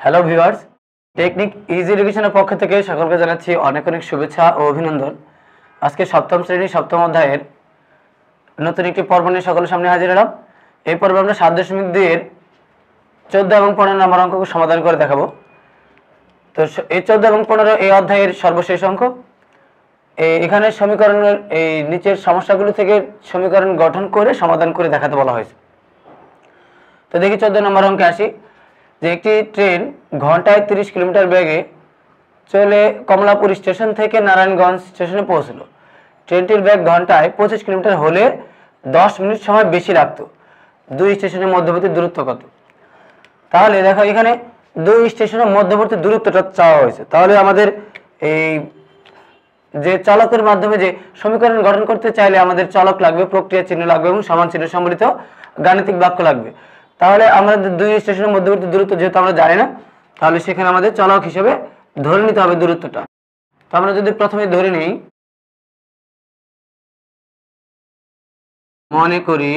Hello viewers technique easy এডুকেশনের পক্ষ থেকে সকলকে জানাচ্ছি অনেক অনেক শুভেচ্ছা ও অভিনন্দন। আজকে সপ্তম শ্রেণি, সপ্তম অধ্যায়ের নতুন একটি পর্ব নিয়ে সকলের সামনে হাজির হলাম। এই পর্বে আমরা সাত দশমিক দুইয়ের চোদ্দ এবং পনেরো নম্বর অঙ্ককে সমাধান করে দেখাবো। তো এই চোদ্দ এবং পনেরো এই অধ্যায়ের সর্বশেষ অঙ্ক। এখানে সমীকরণের এই নিচের সমস্যাগুলো থেকে সমীকরণ গঠন করে সমাধান করে দেখাতে বলা হয়েছে। তো দেখি চোদ্দ নম্বর অঙ্কে আসি। যে একটি ট্রেন ঘন্টায় তিরিশ কিলোমিটার বেগে চলে কমলাপুর স্টেশন থেকে নারায়ণগঞ্জ স্টেশনে পৌঁছলো। ট্রেনটির বেগ ঘন্টায় পঁচিশ কিলোমিটার হলে দশ মিনিট সময় বেশি লাগতো। দুই স্টেশনের মধ্যবর্তী দূরত্ব কত? তাহলে দেখো এখানে দুই স্টেশনের মধ্যবর্তী দূরত্বটা চাওয়া হয়েছে। তাহলে আমাদের এই যে চালকের মাধ্যমে যে সমীকরণ গঠন করতে চাইলে আমাদের চালক লাগবে, প্রক্রিয়া চিহ্ন লাগবে এবং সমান চিহ্ন সম্বলিত গাণিতিক বাক্য লাগবে। তাহলে আমাদের দুই স্টেশনের মধ্যবর্তী দূরত্ব যেহেতু আমরা জানি না, তাহলে সেখানে আমাদের চালক হিসেবে ধরে নিতে হবে দূরত্বটা। তো আমরা যদি প্রথমে ধরে নিই, মনে করি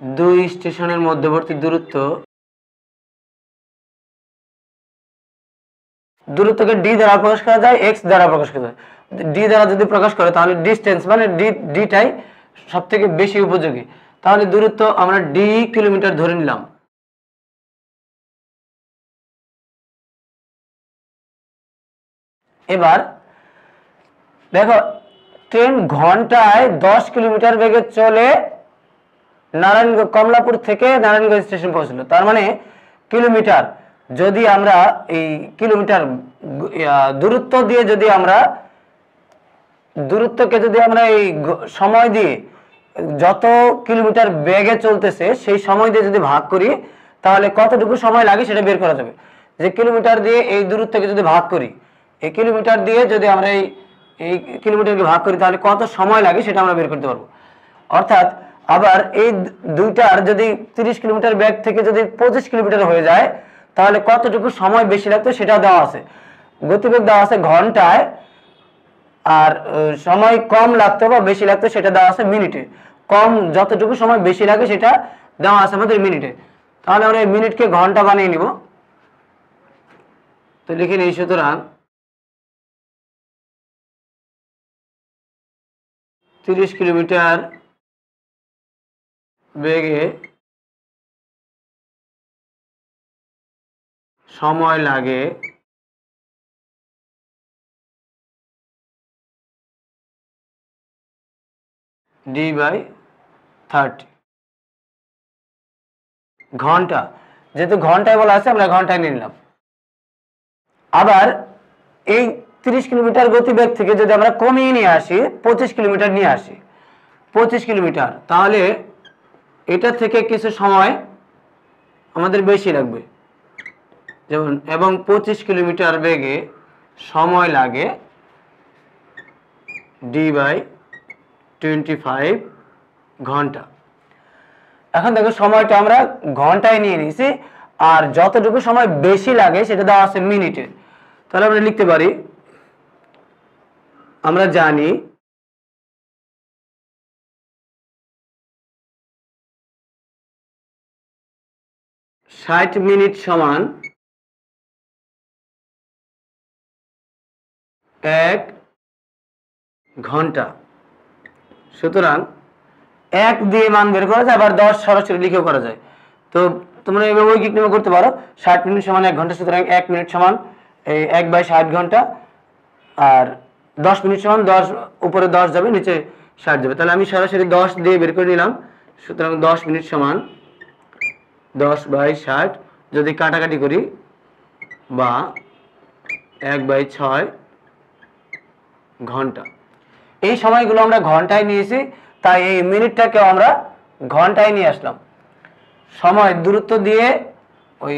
দুই স্টেশনের মধ্যবর্তী দূরত্ব দূরত্বকে ডি দ্বারা প্রকাশ করা যায় এক্স দ্বারা প্রকাশ করা যায়। ডি দ্বারা যদি প্রকাশ করে, তাহলে ডিস্টেন্স মানে ডি ডিটাই সব থেকে বেশি উপযোগী, তাহলে দূরত্ব আমরা ডি কিলোমিটার ধরে নিলাম। এবার, দেখো, ট্রেন ঘন্টায় দশ কিলোমিটার বেগে চলে নারায়ণগঞ্জ, কমলাপুর থেকে নারায়ণগঞ্জ স্টেশন পৌঁছলো। তার মানে কিলোমিটার, যদি আমরা এই কিলোমিটার দূরত্ব দিয়ে যদি আমরা দূরত্বকে যদি আমরা এই সময় দিয়ে যত কিলোমিটার বেগে চলতেছে, সেই সময় দিয়ে যদি ভাগ করি, তাহলে কতটুকু সময় লাগে সেটা বের করা যাবে। যে কিলোমিটার দিয়ে এই দূরত্বকে যদি ভাগ করি, এই কিলোমিটার দিয়ে যদি আমরা এই এই কিলোমিটারকে ভাগ করি, তাহলে কত সময় লাগে সেটা আমরা বের করতে পারব। অর্থাৎ আবার এই দুইটার যদি তিরিশ কিলোমিটার ব্যাগ থেকে যদি পঁচিশ কিলোমিটার হয়ে যায়, তাহলে কতটুকু সময় বেশি লাগতো সেটা দেওয়া আছে। গতিবেগ দেওয়া আছে ঘন্টায় আর সময় কম লাগতো বা বেশি লাগতো সেটা দেওয়া আছে মিনিটে। কম যতটুকু সময় বেশি লাগে, সেটা দেওয়া আছে আমাদের মিনিটে। তাহলে আমরা এই মিনিটকে ঘণ্টা বানিয়ে নিব। তো লিখে নিই, সুতরাং তিরিশ কিলোমিটার বেগে সময় লাগে ডি বাই থার্টি ঘণ্টা, যেহেতু ঘন্টায় বলা আছে, আমরা ঘন্টায় নিয়ে নিলাম। আবার এই তিরিশ কিলোমিটার গতিবেগ থেকে যদি আমরা কমিয়ে নিয়ে আসি, পঁচিশ কিলোমিটার নিয়ে আসি। পঁচিশ কিলোমিটার, তাহলে এটা থেকে কিছু সময় আমাদের বেশি লাগবে। যেমন, এবং পঁচিশ কিলোমিটার বেগে সময় লাগে ডি বাই টোয়েন্টি ফাইভ ঘণ্টা। এখন দেখো সময়টা আমরা ঘন্টায় নিয়ে নিয়েছি, আর যতটুকু সময় বেশি লাগে সেটা দেওয়া আছে মিনিটে। তাহলে আমরা লিখতে পারি, আমরা জানি ষাট মিনিট সমান এক ঘণ্টা। সুতরাং এক দিয়ে মান বের করা যায়, আবার দশ সরাসরি লিখেও করা যায়। তো তোমরা এভাবে ঐকিক নিয়মে করতে পারো, ষাট মিনিট সমান এক ঘণ্টা, সুতরাং এক মিনিট সমান, এই এক বাই ষাট ঘণ্টা, আর দশ মিনিট সমান দশ, উপরে দশ যাবে, নিচে ষাট যাবে। তাহলে আমি সরাসরি দশ দিয়ে বের করে নিলাম, সুতরাং দশ মিনিট সমান দশ বাই ষাট, যদি কাটাকাটি করি, বা এক বাই ছয় ঘণ্টা। এই সময়গুলো আমরা ঘন্টায় নিয়েছি, তাই এই মিনিটটাকে আমরা ঘন্টায় নিয়ে আসলাম। সময় দূরত্ব দিয়ে, ওই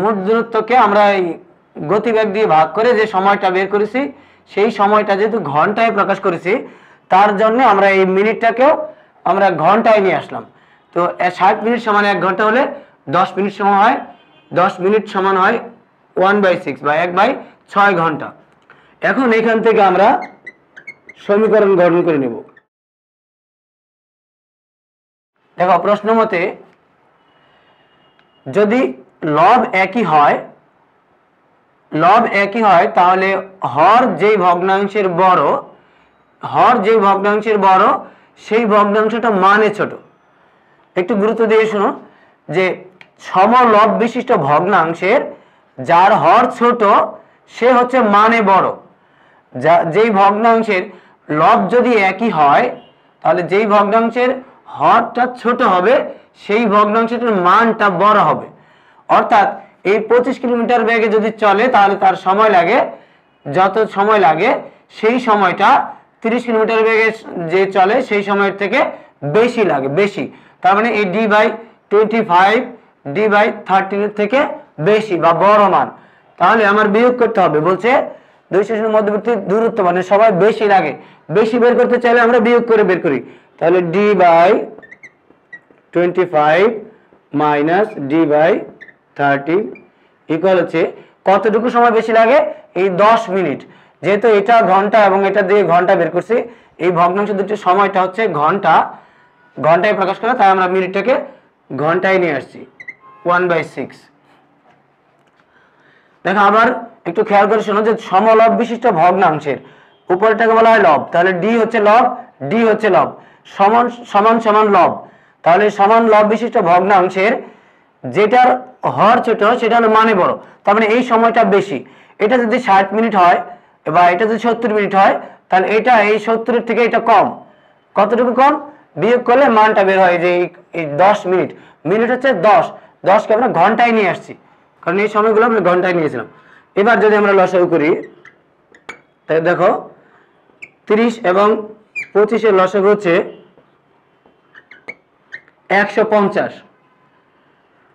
মোট দূরত্বকে আমরা এই গতিবেগ দিয়ে ভাগ করে যে সময়টা বের করেছি, সেই সময়টা যেহেতু ঘন্টায় প্রকাশ করেছি, তার জন্য আমরা এই মিনিটটাকেও আমরা ঘন্টায় নিয়ে আসলাম। তো ষাট মিনিট সমান এক ঘণ্টা হলে দশ মিনিট সমান হয়, দশ মিনিট সমান হয় ওয়ান বাই সিক্স বা এক বাই ছয় ঘণ্টা। এখন এখান থেকে আমরা সমীকরণ গঠন করে নেব। দেখো, প্রশ্ন মতে যদি লব একই হয়, লব একই হয়, তাহলে হর যেই ভগ্নাংশের বড়, হর যেই ভগ্নাংশের বড়, সেই ভগ্নাংশটা মানে ছোট। একটু গুরুত্ব দিয়ে শুনো যে সম সমলব বিশিষ্ট ভগ্নাংশের, যার হর ছোট, সে হচ্ছে মানে বড়। যা, যেই ভগ্নাংশের লব যদি একই হয়, তাহলে যেই ভগ্নাংশের হরটা ছোট হবে, সেই ভগ্নাংশটার মানটা বড় হবে। অর্থাৎ এই পঁচিশ কিলোমিটার বেগে যদি চলে, তাহলে তার সময় লাগে, যত সময় লাগে, সেই সময়টা তিরিশ কিলোমিটার বেগে যে চলে, সেই সময়ের থেকে বেশি লাগে, বেশি। তার মানে এই D by twenty five D by থার্টিনের থেকে বেশি বা বড় মান। তাহলে আমার বিয়োগ করতে হবে, বলছে দুই স্টেশনের মধ্যবর্তী দূরত্ব মানে সবাই বেশি লাগে। বেশি বের করতে চাইলে আমরা বিয়োগ করে বের করি। তাহলে D by twenty five minus D by thirty equal হচ্ছে কতটুকু সময় বেশি লাগে? এই দশ মিনিট। যেহেতু এটা ঘণ্টা এবং এটা দিয়ে ঘণ্টা বের করছি, এই ভগ্নাংশ দুটির সময়টা হচ্ছে ঘণ্টা। ঘন্টায় প্রকাশ করা, তাই আমরা মিনিটটাকে ঘন্টায় নিয়ে আসছি। ওয়ান বাই সিক্স দেখো আবার একটু খেয়াল করে শোনো যে সমলব বিশিষ্ট ভগ্নাংশের। উপরটাকে বলা হয় লব। তাহলে ডি হচ্ছে লব ডি হচ্ছে লব। সমান সমান সমান লব। তাহলে সমান লব বিশিষ্ট ভগ্নাংশের যেটার হর ছোট, সেটা হলো মানে বড়। তার মানে এই সময়টা বেশি। এটা যদি ষাট মিনিট হয় বা এটা যদি সত্তর মিনিট হয়, তাহলে এটা এই সত্তরের থেকে এটা কম। কতটুকু কম? বিয়োগ করলে মানটা বের হয় যে এই দশ মিনিট। মিনিট হচ্ছে দশ। দশকে আমরা ঘন্টায় নিয়ে আসছি। কারণ এই সময়গুলো আমরা ঘন্টায় নিয়েছিলাম। এবার যদি আমরা লসাউ করি তাহলে দেখো, তিরিশ এবং পঁচিশের লসাগু হচ্ছে একশো পঞ্চাশ।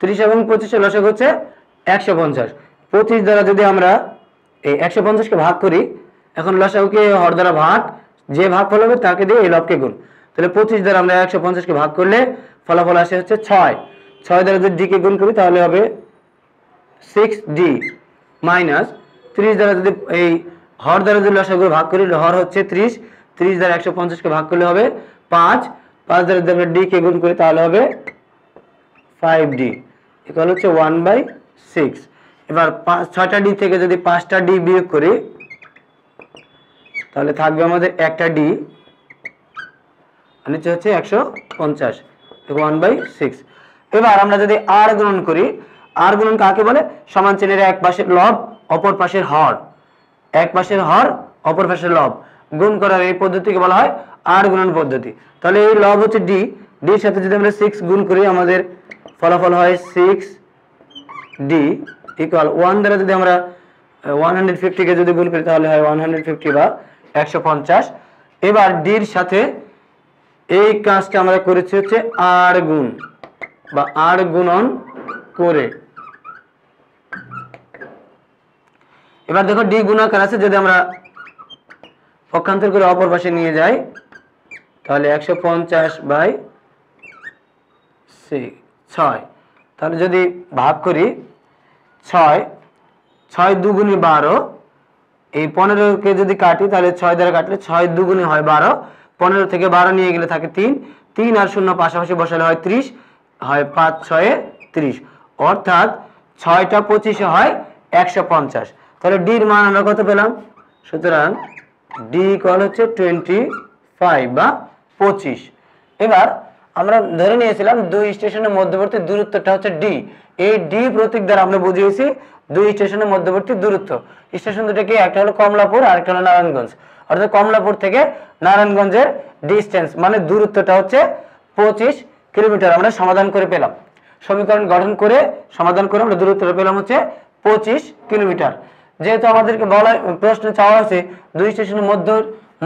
তিরিশ এবং পঁচিশের লসাগু হচ্ছে একশো পঞ্চাশ। পঁচিশ দ্বারা যদি আমরা এই একশো পঞ্চাশকে ভাগ করি, এখন লসাগুকে হর দ্বারা ভাগ, যে ভাগ ফল হবে তাকে দিয়ে এই লবকে গুণ। তাহলে পঁচিশ দ্বারা আমরা একশো পঞ্চাশকে ভাগ করলে ফলাফল আসে হচ্ছে ছয়। ছয় দ্বারা যদি ডিকে গুণ করি, তাহলে হবে সিক্স ডি মাইনাস ত্রিশ দ্বারা যদি এই হর দ্বারা যদি লসাগু ভাগ করি, হর হচ্ছে ত্রিশ ত্রিশ দ্বারা একশো পঞ্চাশকে ভাগ করলে হবে পাঁচ পাঁচ দ্বারা যদি আমরা ডি কে গুণ করি তাহলে হবে ফাইভ ডি ইকুয়াল হচ্ছে ওয়ান বাই সিক্স এবার পাঁচ ছয়টা ডি থেকে যদি পাঁচটা ডি বিয়োগ করি, তাহলে থাকবে আমাদের একটা ডি নিচে হচ্ছে একশো পঞ্চাশ ওয়ান বাই সিক্স এবার আমরা যদি আর গুণন করি আর গুণন কাকে বলে? সমান চিহ্নের এক পাশের লব, অপর পাশের হর। এক পাশের হর, অপর পাশের লব। গুণ করার এই পদ্ধতিকে বলা হয় আর গুণন পদ্ধতি। তাহলে এই লব হচ্ছে ডি ডির সাথে যদি আমরা সিক্স গুণ করি, আমাদের ফলাফল হয় সিক্স ডি ইকুয়াল ওয়ান দ্বারা যদি আমরা ওয়ান হান্ড্রেড ফিফটিকে যদি গুণ করি, তাহলে হয় ওয়ান হান্ড্রেড ফিফটি বা একশো পঞ্চাশ। এবার ডির সাথে এই কাজটা আমরা করেছি হচ্ছে আর গুণ বা আর গুণন করে। এবার দেখো ডি গুণাকার আছে, যদি আমরা পক্ষান্তর করে অপর পাশে নিয়ে যাই, তাহলে একশো পঞ্চাশ বাই ছয়। তাহলে যদি ভাগ করি, ছয় ছয় দুগুণে বারো, এই পনেরোকে যদি কাটি, তাহলে ছয় দ্বারা কাটলে ছয় দুগুণে হয় বারো। পনেরো থেকে বারো নিয়ে গেলে থাকে তিন। তিন আর শূন্য পাশাপাশি বসালে হয় ত্রিশ, হয় পাঁচ, ছয়ে, ত্রিশ। অর্থাৎ ছয়টা পঁচিশে হয় একশো পঞ্চাশ। তাহলে ডির মান আমরা কত পেলাম? সুতরাং ডি কল হচ্ছে টোয়েন্টি ফাইভ বা পঁচিশ। এবার আমরা ধরে নিয়েছিলাম দুই স্টেশনের মধ্যবর্তী দূরত্বটা হচ্ছে ডি এই ডি প্রতীক দ্বারা আমরা বুঝিয়েছি দুই স্টেশনের মধ্যবর্তী দূরত্ব। স্টেশন দুটোকে একটা হলো কমলাপুর আর একটা হলো নারায়ণগঞ্জ। অর্থাৎ কমলাপুর থেকে নারায়ণগঞ্জের ডিস্টেন্স মানে দূরত্বটা হচ্ছে পঁচিশ কিলোমিটার আমরা সমাধান করে পেলাম। সমীকরণ গঠন করে সমাধান করে আমরা দূরত্বটা পেলাম হচ্ছে পঁচিশ কিলোমিটার। যেহেতু আমাদেরকে বলা প্রশ্ন চাওয়া হয়েছে দুই স্টেশনের মধ্য,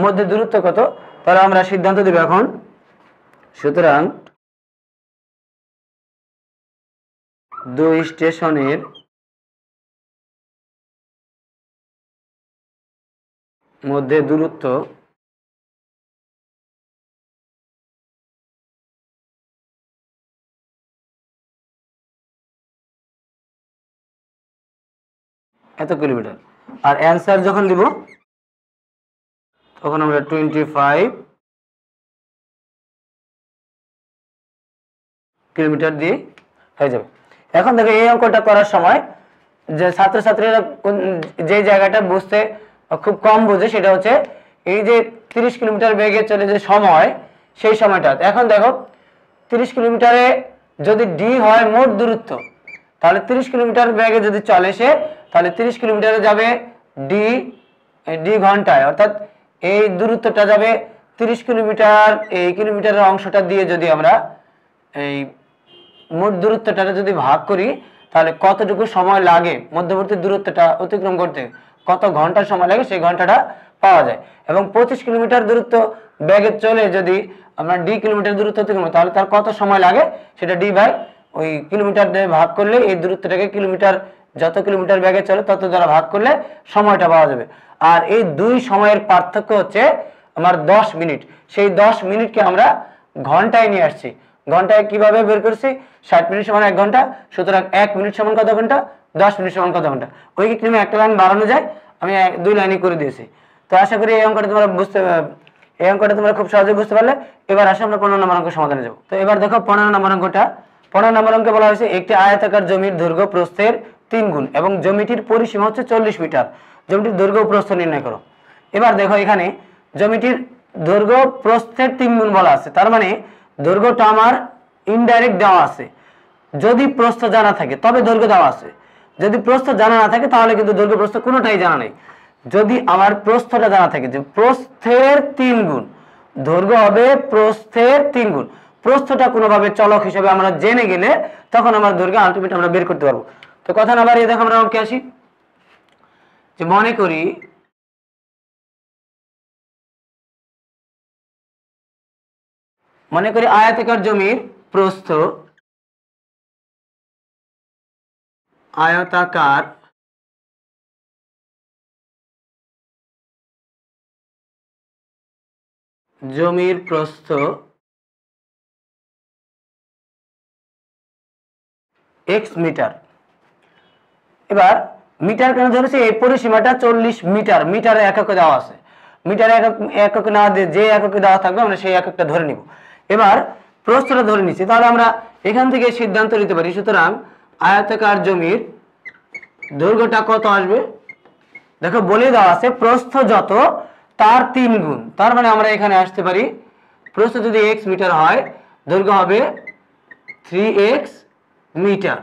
মধ্যে দূরত্ব কত, তাহলে আমরা সিদ্ধান্ত দেব এখন। সুতরাং দুই স্টেশনের মধ্যে দূরত্ব এত কিলোমিটার। আর অ্যান্সার যখন দিব, তখন আমরা টোয়েন্টি ফাইভ কিলোমিটার দিয়ে হয়ে যাবে। এখন দেখো এই অঙ্কটা করার সময় যে ছাত্রছাত্রীরা যে জায়গাটা বুঝতে খুব কম বোঝে সেটা হচ্ছে এই যে তিরিশ কিলোমিটার বেগে চলে যে সময়, সেই সময়টা। এখন দেখো তিরিশ কিলোমিটারে যদি ডি হয় মোট দূরত্ব, তাহলে তিরিশ কিলোমিটার বেগে যদি চলে সে তাহলে তিরিশ কিলোমিটারে যাবে ডি ডি ঘন্টায়। অর্থাৎ এই দূরত্বটা যাবে তিরিশ কিলোমিটার, এই কিলোমিটারের অংশটা দিয়ে যদি আমরা এই মোট দূরত্বটা যদি ভাগ করি, তাহলে কতটুকু সময় লাগে মধ্যবর্তী দূরত্বটা অতিক্রম করতে? কত ঘণ্টা সময় লাগে সেই ঘন্টাটা পাওয়া যায়। এবং পঁচিশ কিলোমিটার দূরত্ব ব্যাগে চলে যদি আমরা ডি কিলোমিটার দূরত্ব অতিক্রম তাহলে তার কত সময় লাগে? সেটা ডি বাই ওই কিলোমিটার দিয়ে ভাগ করলে এই দূরত্বটাকে কিলোমিটার যত কিলোমিটার ব্যাগে চলে, তত দ্বারা ভাগ করলে সময়টা পাওয়া যাবে। আর এই দুই সময়ের পার্থক্য হচ্ছে আমার দশ মিনিট। সেই দশ মিনিটকে আমরা ঘন্টায় নিয়ে আসছি। ঘন্টায় কীভাবে বের করছি? ষাট মিনিট সমান এক ঘণ্টা, সুতরাং এক মিনিট সমান কত ঘণ্টা? দশ মিনিট সমান কত ঘণ্টা? ওই ক্রমে একটা লাইন বাড়ানো যায়? আমি দুই লাইনই করে দিয়েছি। তো আশা করি এই অঙ্কটা তোমরা বুঝতে, এই অঙ্কটা তোমরা খুব সহজে বুঝতে পারলে। এবার আসে আমরা পনেরো নম্বর অঙ্ক সমাধানে যাব। তো এবার দেখো পনেরো নম্বর অঙ্কটা। পনেরো নম্বর অঙ্কে বলা হয়েছে, একটি আয়তাকার জমির দৈর্ঘ্য প্রস্থের তিন গুণ এবং জমিটির পরিসীমা হচ্ছে চল্লিশ মিটার। জমিটির দৈর্ঘ্য প্রস্থ নির্ণয় করো। এবার দেখো এখানে জমিটির দৈর্ঘ্য প্রস্থের তিন গুণ বলা আছে। তার মানে দৈর্ঘ্যটা আমার ইনডাইরেক্ট দেওয়া আছে। যদি প্রস্থ জানা থাকে, তবে দৈর্ঘ্য দেওয়া আছে। যদি প্রস্থ জানা না থাকে, তাহলে কিন্তু দৈর্ঘ্য প্রস্থ কোনোটাই জানা নেই। যদি আমার প্রস্থটা জানা থাকে যে প্রস্থের তিন গুণ, দৈর্ঘ্য হবে প্রস্থের তিন গুণ। প্রস্থটা কোনোভাবে চলক হিসেবে আমরা জেনে গেলে তখন আমার দৈর্ঘ্য আলটিমেট আমরা বের করতে পারব। তো কথা না বাড়িয়ে দেখো আমরা অঙ্কে আসি। যে মনে করি মনে করি আয়াতাকার জমির প্রস্থ আয়তাকার জমির প্রস্থ এক্স মিটার। এবার মিটার কেন ধরেছে? এই পরিসীমাটা চল্লিশ মিটার মিটারে এককে দেওয়া আছে। মিটারে একক একক না যে এককে দেওয়া থাকবে, আমরা সেই এককটা ধরে নিব। এবার প্রস্থটা ধরে নিচ্ছি। তাহলে আমরা এখান থেকে সিদ্ধান্ত নিতে পারি। সুতরাং আয়তাকার জমির দৈর্ঘ্যটা কত আসবে? দেখো, বলে দেওয়া আছে প্রস্থ যত, তার তিন গুণ। তার মানে আমরা এখানে আসতে পারি, প্রস্থ যদি এক্স মিটার হয়, দৈর্ঘ্য হবে থ্রি এক্স মিটার।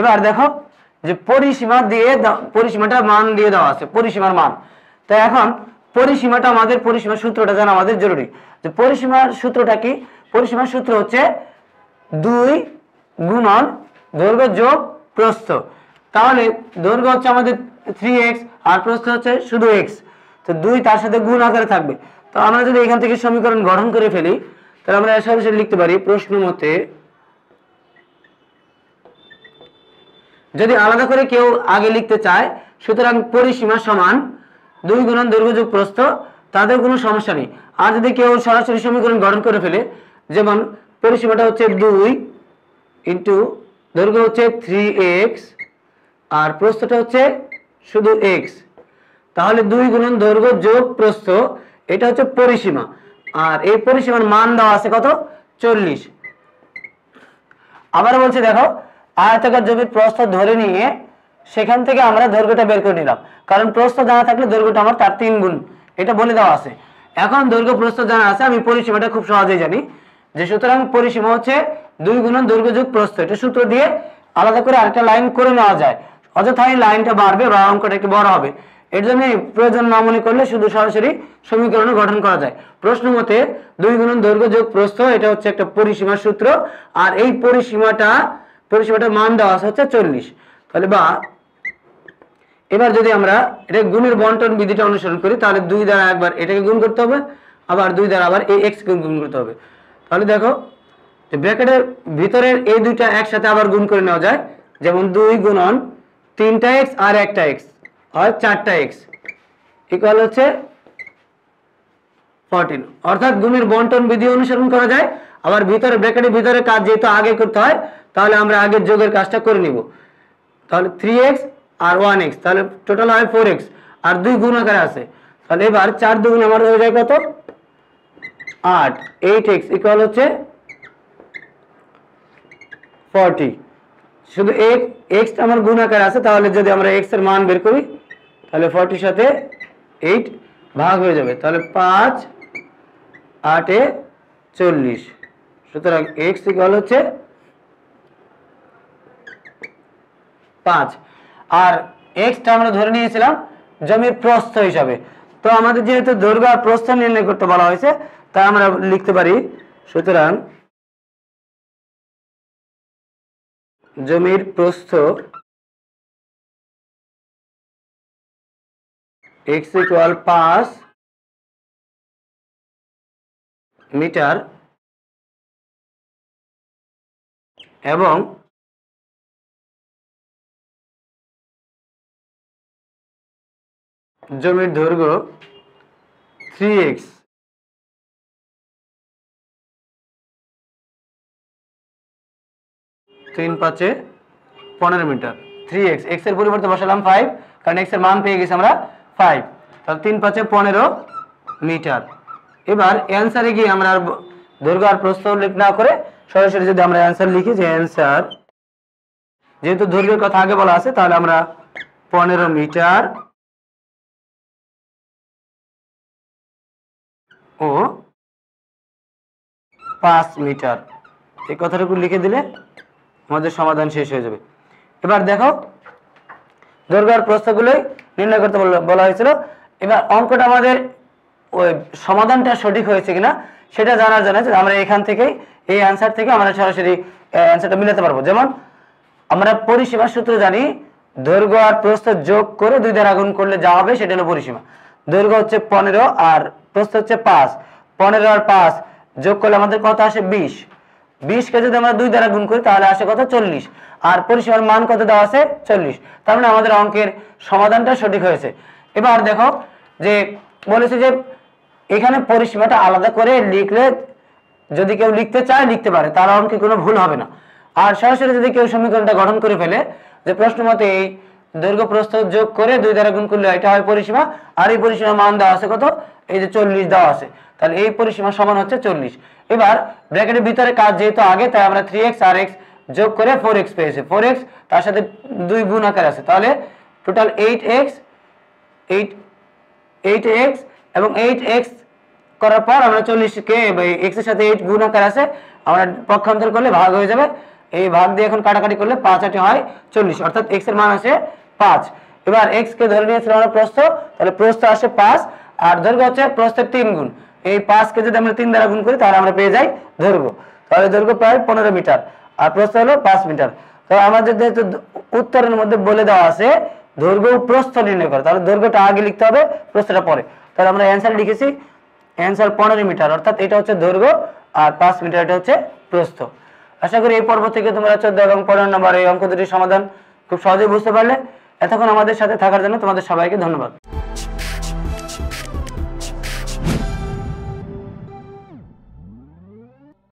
এবার দেখো যে পরিসীমা দিয়ে পরিসীমাটার মান দিয়ে দেওয়া আছে, পরিসীমার মান। তো এখন পরিসীমাটা আমাদের পরিসীমার সূত্রটা জানা আমাদের জরুরি। যে পরিসীমার সূত্রটা কি? পরিসীমার সূত্র হচ্ছে দুই গুণন দৈর্ঘ্য যোগ প্রস্থ। তাহলে দৈর্ঘ্য হচ্ছে আমাদের থ্রি এক্স আর প্রস্থ হচ্ছে শুধু এক্স তো দুই তার সাথে গুণ আকারে থাকবে। তো আমরা যদি এখান থেকে সমীকরণ গঠন করে ফেলি, তাহলে আমরা সরাসরি লিখতে পারি প্রশ্ন মতে যদি আলাদা করে কেউ আগে লিখতে চায়, সুতরাং পরিসীমা সমান দুই গুণন দৈর্ঘ্য যোগ প্রস্থ, তাদের কোনো সমস্যা নেই। আর যদি কেউ সরাসরি সমীকরণ গঠন করে ফেলে, যেমন পরিসীমাটা হচ্ছে দুই ইন্টু দৈর্ঘ্য হচ্ছে থ্রি এক্স, আর প্রস্থটা হচ্ছে শুধু এক্স, তাহলে দুই গুণন দৈর্ঘ্য যোগ প্রস্থ, এটা হচ্ছে পরিসীমা। আর এই পরিসীমার মান দেওয়া আছে কত? চল্লিশ। আবার বলছে, দেখো আয়তাকার জমির প্রস্থ ধরে নিয়ে সেখান থেকে আমরা দৈর্ঘ্যটা বের করে নিলাম। কারণ প্রস্থ জানা থাকলে দৈর্ঘ্যটা আমার তার তিন গুণ। এটা বলে দেওয়া আছে। এখন দৈর্ঘ্য প্রস্থ জানা আছে, আমি পরিসীমাটা খুব সহজেই জানি। যে সুতরাং পরিসীমা হচ্ছে দুই গুণন দৈর্ঘ্য যোগ প্রস্থ। এটা সূত্র দিয়ে আলাদা করে আরেকটা লাইন করে নেওয়া যায়। অযথাই লাইনটা বাড়বে, বা অঙ্কটা একটু বড় হবে। এর জন্য প্রয়োজন না মনে করলে শুধু সরাসরি সমীকরণ গঠন করা যায়। প্রশ্ন মতে দুই গুণন দৈর্ঘ্য যোগ প্রস্থ, এটা হচ্ছে একটা পরিসীমার সূত্র। আর এই পরিসীমাটা পরিসীমাটার মান দেওয়া আছে হচ্ছে চল্লিশ। তাহলে বা, এবার যদি আমরা এটা গুণের বন্টন বিধিটা অনুসরণ করি, তাহলে দুই দ্বারা একবার এটাকে গুণ করতে হবে, আবার দুই দ্বারা আবার এই এক্স গুণ করতে হবে। তাহলে দেখো ব্র্যাকেটের ভিতরের এই দুইটা একসাথে আবার গুণ করে নেওয়া যায়, যেমন দুই গুণন তিনটা এক্স আর একটা এক্স হয় চারটা এক্স ইকুয়াল হচ্ছে ফোরটিন অর্থাৎ গুণের বন্টন বিধি অনুসরণ করা যায়। আবার ভিতরে ব্র্যাকেটের ভিতরে কাজ যেহেতু আগে করতে হয়, তাহলে আমরা আগের যোগের কাজটা করে নিব। তাহলে থ্রি এক্স আর ওয়ান এক্স তাহলে টোটাল হয় ফোর এক্স আর দুই গুণ আকারে আছে। তাহলে এবার চার দুগুণ আমার হয়ে যায় কত? আট। এইট এক্স ইকুয়াল হচ্ছে ফর্টি শুধু এক এক্স আমার গুণ আকার আছে, তাহলে যদি আমরা এক্সের মান বের করি, তাহলে ফর্টির সাথে এইট ভাগ হয়ে যাবে। তাহলে পাঁচ আটে চল্লিশ। সুতরাং এক্স ইকুয়াল হচ্ছে পাঁচ। আর এক্সটা আমরা ধরে নিয়েছিলাম জমির প্রস্থ হিসাবে। তো আমাদের যেহেতু দৈর্ঘ্য আর প্রস্থ নির্ণয় করতে বলা হয়েছে, তাই আমরা লিখতে পারি, সুতরাং জমির প্রস্থ এক্স ইকুয়াল পাঁচ মিটার এবং জমির দৈর্ঘ্য থ্রি এক্স তিন পাঁচে পনেরো মিটার থ্রি এক্স এক্সের পরিবর্তে বসালাম ফাইভ কারণ এক্সের মান পেয়ে গেছি আমরা ফাইভ তাহলে তিন পাঁচে পনেরো মিটার। এবার অ্যান্সারে গিয়ে আমরা আর দৈর্ঘ্য আর প্রস্থ উল্লেখ না করে সরাসরি যদি আমরা অ্যান্সার লিখি যে অ্যান্সার যেহেতু দৈর্ঘ্যের কথা আগে বলা আছে, তাহলে আমরা পনেরো মিটার ও পাঁচ মিটার। এই কথাটুকু লিখে দিলে আমাদের সমাধান শেষ হয়ে যাবে। এবার দেখো দৈর্ঘ্য আর প্রস্থগুলোই নির্ণয় করতে বলা হয়েছিল। এবার অঙ্কটা আমাদের ওই সমাধানটা সঠিক হয়েছে কিনা, সেটা জানার জন্য আমরা এখান থেকেই এই অ্যান্সার থেকে আমরা সরাসরি অ্যান্সারটা মিলাতে পারব। যেমন, আমরা পরিসীমার সূত্র জানি, দৈর্ঘ্য আর প্রস্থ যোগ করে দুই দ্বারা গুণ করলে যা হবে সেটা হলো পরিসীমা। দৈর্ঘ্য হচ্ছে পনেরো আর প্রস্থ হচ্ছে পাঁচ। পনেরো আর পাঁচ যোগ করলে আমাদের কত আসে বিশ। বিশকে যদি আমরা দুই দ্বারা গুণ করি, তাহলে আসে কত? চল্লিশ। আর পরিসীমার মান কত দেওয়া আছে? চল্লিশ। তার মানে আমাদের অঙ্কের সমাধানটা সঠিক হয়েছে। এবার দেখো যে বলেছে যে এখানে পরিসীমাটা আলাদা করে লিখলে যদি কেউ লিখতে চায়, লিখতে পারে। তার অঙ্কে কোনো ভুল হবে না। আর সরাসরি যদি কেউ সমীকরণটা গঠন করে ফেলে, যে প্রশ্ন মতে এই দৈর্ঘ্য প্রস্থ যোগ করে দুই দ্বারা গুণ করলে এটা হয় পরিসীমা, আর এই পরিসীমার মান দেওয়া আছে কত? এই যে চল্লিশ দেওয়া আছে। তাহলে এই পরিসীমা সমান হচ্ছে চল্লিশ। এবার ব্র্যাকেটের ভিতরে কাজ যেহেতু আগে, তাই আমরা থ্রি এক্স আর এক্স যোগ করে ফোর এক্স পেয়েছি। ফোর এক্স তার সাথে দুই গুণ আকার আছে। তাহলে total eight x eight eight x এবং এইট এক্স করার পর আমরা চল্লিশকে এক্সের সাথে এইট গুণ আকার আছে, আমরা পক্ষান্তর করলে ভাগ হয়ে যাবে। এই ভাগ দিয়ে এখন কাটাকাটি করলে পাঁচ আটে হয় চল্লিশ, অর্থাৎ এক্সের মান আছে পাঁচ। এবার এক্স কে ধরে নিয়েছিলাম আমরা প্রস্থ, তাহলে প্রস্থ আসে পাঁচ, আর দৈর্ঘ্য হচ্ছে প্রস্থের তিন গুণ। এই পাঁচকে যদি আমরা তিন দ্বারা গুণ করি, তাহলে আমরা পেয়ে যাই দৈর্ঘ্য তাহলে দৈর্ঘ্য প্রায় পনেরো মিটার, আর প্রস্থ হলো পাঁচ মিটার। তো আমাদের যেহেতু উত্তরের মধ্যে বলে দেওয়া আছে দৈর্ঘ্য প্রস্থ নির্ণয় করে, তাহলে দৈর্ঘ্যটা আগে লিখতে হবে, প্রস্থটা পরে। তাহলে আমরা অ্যান্সার লিখেছি অ্যান্সার পনেরো মিটার, অর্থাৎ এটা হচ্ছে দৈর্ঘ্য আর পাঁচ মিটার এটা হচ্ছে প্রস্থ। আশা করি এই পর্ব থেকে তোমরা চোদ্দ এবং পনেরো নম্বর এই অঙ্ক দুটির সমাধান খুব সহজেই বুঝতে পারলে। এতক্ষণ আমাদের সাথে থাকার জন্য তোমাদের সবাইকে ধন্যবাদ।